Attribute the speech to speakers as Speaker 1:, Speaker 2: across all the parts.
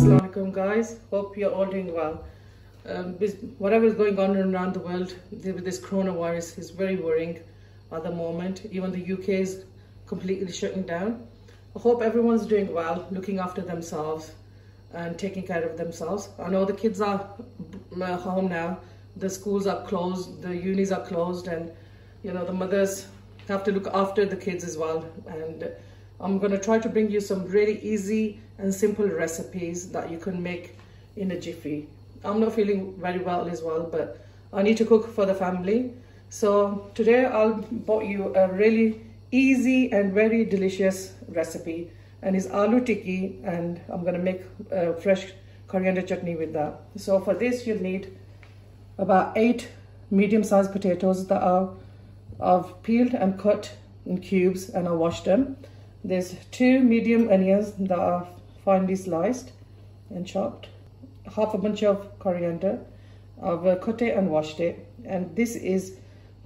Speaker 1: Assalamu alaikum guys. Hope you're all doing well. Um, whatever is going on around the world with this coronavirus is very worrying at the moment. Even the UK is completely shutting down. I hope everyone's doing well, looking after themselves and taking care of themselves. I know the kids are home now. The schools are closed, the unis are closed and you know the mothers have to look after the kids as well. And I'm going to try to bring you some really easy and simple recipes that you can make in a jiffy. I'm not feeling very well as well, but I need to cook for the family. So today I'll bought you a really easy and very delicious recipe and it's aloo tikki and I'm gonna make a fresh coriander chutney with that. So for this you'll need about eight medium-sized potatoes that are I've peeled and cut in cubes and I washed them. There's two medium onions that are finely sliced and chopped. Half a bunch of coriander. I've uh, cut it and washed it. And this is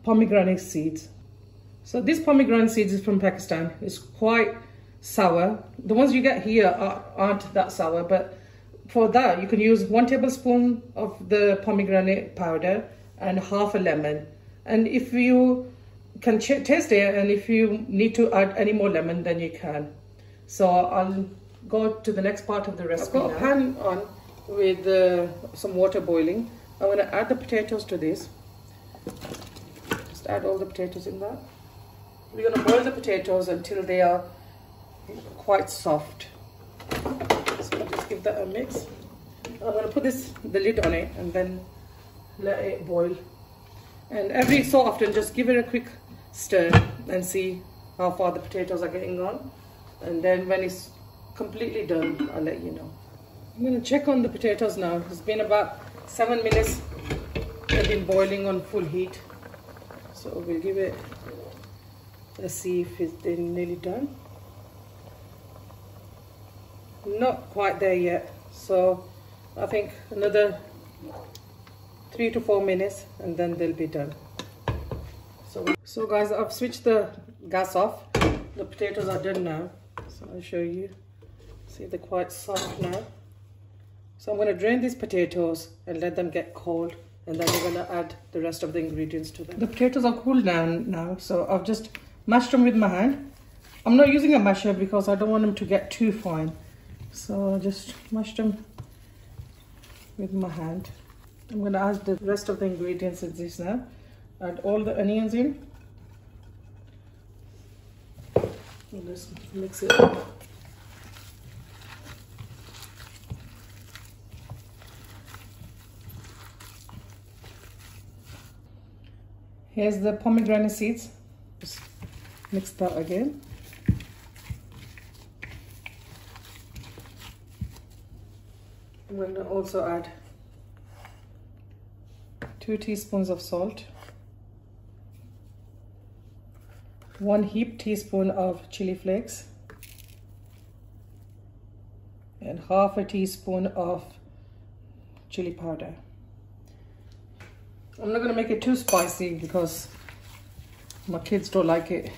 Speaker 1: pomegranate seeds. So this pomegranate seeds is from Pakistan. It's quite sour. The ones you get here are, aren't that sour, but for that you can use one tablespoon of the pomegranate powder and half a lemon. And if you can taste it and if you need to add any more lemon then you can. So I'll go to the next part of the recipe I've got now. a pan on with uh, some water boiling. I'm going to add the potatoes to this. Just add all the potatoes in that we're going to boil the potatoes until they are quite soft. So just give that a mix. I'm going to put this the lid on it and then let it boil. And every so often just give it a quick stir and see how far the potatoes are getting on. And then when it's completely done I'll let you know. I'm going to check on the potatoes now. It's been about seven minutes they've been boiling on full heat. So we'll give it let's see if it's nearly done. Not quite there yet. So I think another three to four minutes and then they'll be done so, so guys, I've switched the gas off. The potatoes are done now. So I'll show you. See, they're quite soft now. So I'm going to drain these potatoes and let them get cold. And then we're going to add the rest of the ingredients to them. The potatoes are cooled down now. So I've just mashed them with my hand. I'm not using a masher because I don't want them to get too fine. So I just mashed them with my hand. I'm going to add the rest of the ingredients in this now add all the onions in. Let's mix it. Up here's the pomegranate seeds. Just mix that again. I'm going to also add two teaspoons of salt one heaped teaspoon of chili flakes and half a teaspoon of chili powder. I'm not going to make it too spicy because my kids don't like it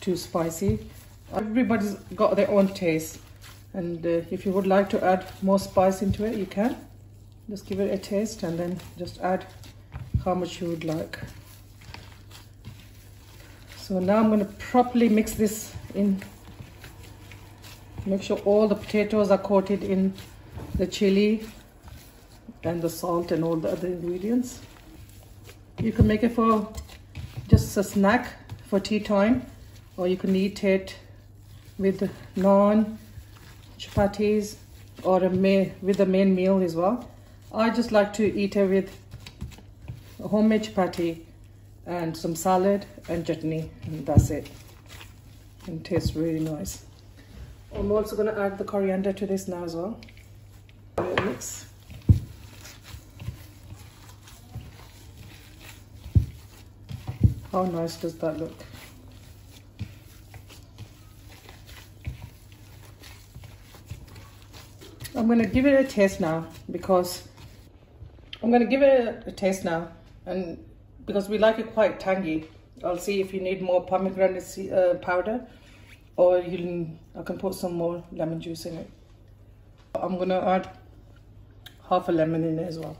Speaker 1: too spicy. Everybody's got their own taste and uh, if you would like to add more spice into it, you can. Just give it a taste and then just add how much you would like. So now I'm going to properly mix this in. Make sure all the potatoes are coated in the chili and the salt and all the other ingredients. You can make it for just a snack for tea time or you can eat it with naan, chapatis or a with the main meal as well. I just like to eat it with a homemade chapati and some salad and chutney and that's it. And tastes really nice. I'm also going to add the coriander to this now as well. Mix. How nice does that look? I'm going to give it a taste now because I'm going to give it a, a taste now and because we like it quite tangy. I'll see if you need more pomegranate uh, powder or you I can put some more lemon juice in it. I'm gonna add half a lemon in there as well.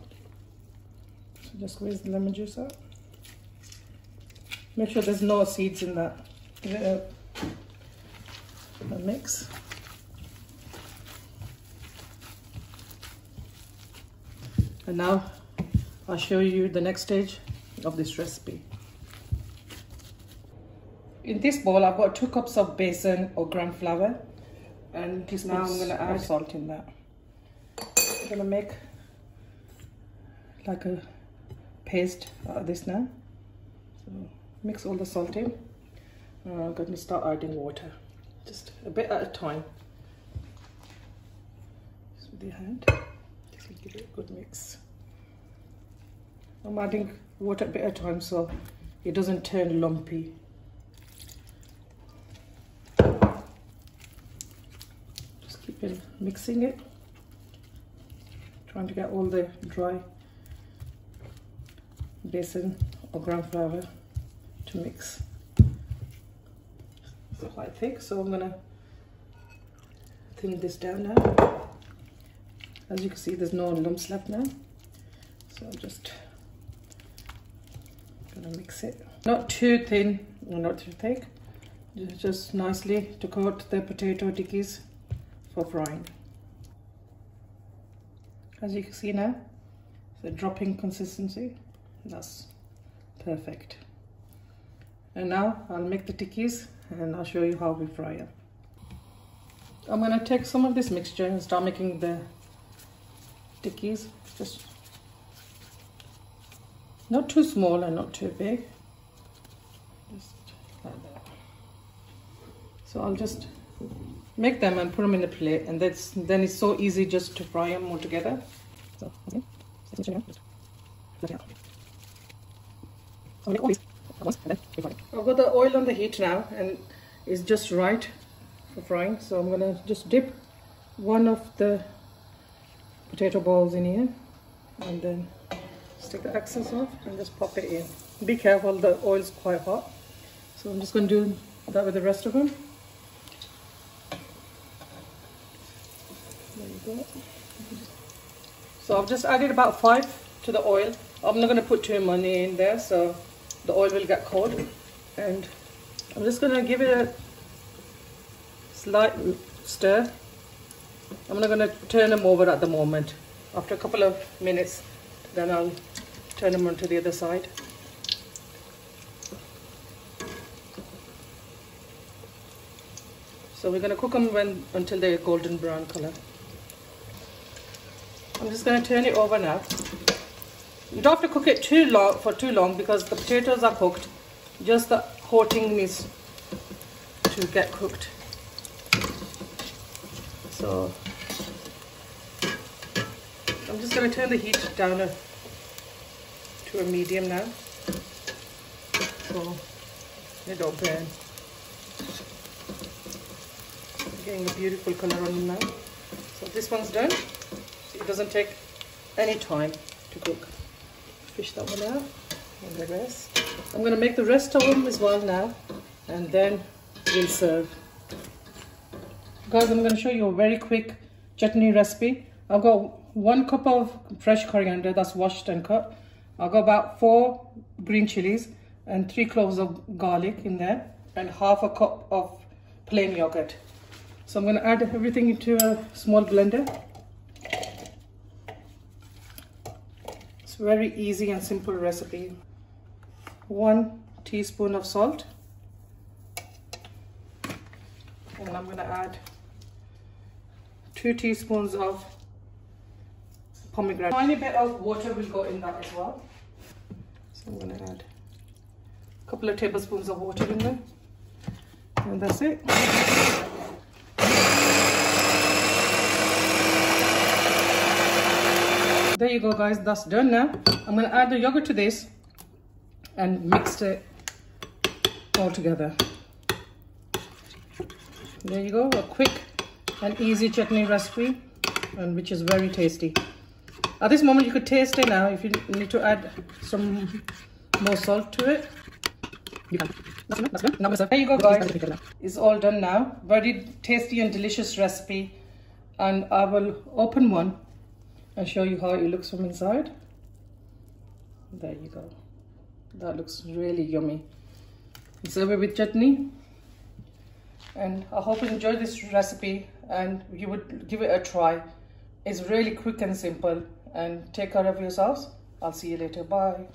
Speaker 1: So just squeeze the lemon juice out. Make sure there's no seeds in that. Give it a, a mix. And now I'll show you the next stage of this recipe. In this bowl, I've got two cups of besan or gram flour. And now I'm gonna add salt in that. I'm gonna make like a paste out of this now. So mix all the salt in. I'm gonna start adding water, just a bit at a time. Just with your hand, just give it a good mix. Um, I'm adding water a bit at a time so it doesn't turn lumpy. Just keep it mixing it. Trying to get all the dry besan or gram flour to mix. It's quite thick, so I'm gonna thin this down now. As you can see, there's no lumps left now. So just gonna mix it. Not too thin not too thick. Just nicely to coat the potato tikkis for frying. As you can see now, the dropping consistency. That's perfect. And now I'll make the tikkis and I'll show you how we fry them. I'm gonna take some of this mixture and start making the tikkis. Just not too small and not too big. Just like that. So I'll just make them and put them in the plate and that's then it's so easy just to fry them all together. So, okay. I've got the oil on the heat now and it's just right for frying so I'm gonna just dip one of the potato balls in here and then take the excess off and just pop it in. Be careful, the oil's quite hot. So I'm just going to do that with the rest of them. There you go. So I've just added about five to the oil. I'm not going to put too many in there, so the oil will get cold. And I'm just going to give it a slight stir. I'm not going to turn them over at the moment. After a couple of minutes, then I'll turn them onto the other side. So we're going to cook them when, until they're golden brown color. I'm just going to turn it over now. You don't have to cook it too long for too long because the potatoes are cooked. Just the coating needs to get cooked. So I'm just going to turn the heat down a, to a medium now. So it don't burn. Getting a beautiful color on them now. So this one's done. It doesn't take any time to cook. Fish that one out and the rest. I'm going to make the rest of them as well now and then we'll serve. Guys, I'm going to show you a very quick chutney recipe. I've got one cup of fresh coriander that's washed and cut. I've got about four green chilies and three cloves of garlic in there and half a cup of plain yogurt. So I'm going to add everything into a small blender. It's a very easy and simple recipe. One teaspoon of salt. And I'm going to add two teaspoons of pomegranate. Tiny bit of water will go in that as well. So I'm going to add a couple of tablespoons of water in there. And that's it. There you go guys, that's done now. I'm going to add the yogurt to this and mix it all together. There you go, a quick and easy chutney recipe and which is very tasty. At this moment, you could taste it now. If you need to add some more salt to it, you can. That's good. That's good. Now, there you go, guys. It's all done now. Very tasty and delicious recipe. and I will open one and show you how it looks from inside there you go that looks really yummy serve it with chutney and I hope you enjoyed this recipe and you would give it a try it's really quick and simple and take care of yourselves. I'll see you later. Bye